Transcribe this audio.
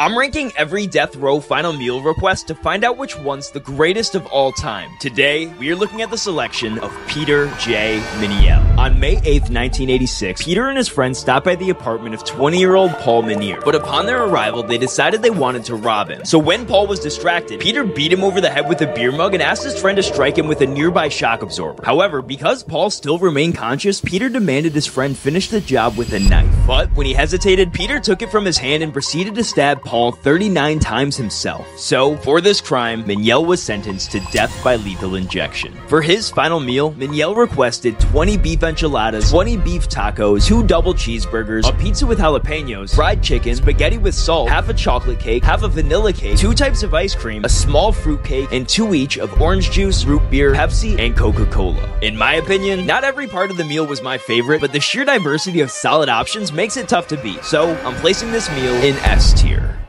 I'm ranking every death row final meal request to find out which one's the greatest of all time. Today, we are looking at the selection of Peter J. Miniel. On May 8th, 1986, Peter and his friends stopped by the apartment of 20-year-old Paul Minier. But upon their arrival, they decided they wanted to rob him. So when Paul was distracted, Peter beat him over the head with a beer mug and asked his friend to strike him with a nearby shock absorber. However, because Paul still remained conscious, Peter demanded his friend finish the job with a knife. But when he hesitated, Peter took it from his hand and proceeded to stab Paul 39 times himself. So, for this crime, Miniel was sentenced to death by lethal injection. For his final meal, Miniel requested 20 beef enchiladas, 20 beef tacos, 2 double cheeseburgers, a pizza with jalapenos, fried chicken, spaghetti with salt, half a chocolate cake, half a vanilla cake, 2 types of ice cream, a small fruit cake, and 2 each of orange juice, root beer, Pepsi, and Coca-Cola. In my opinion, not every part of the meal was my favorite, but the sheer diversity of solid options makes it tough to beat. So, I'm placing this meal in S tier.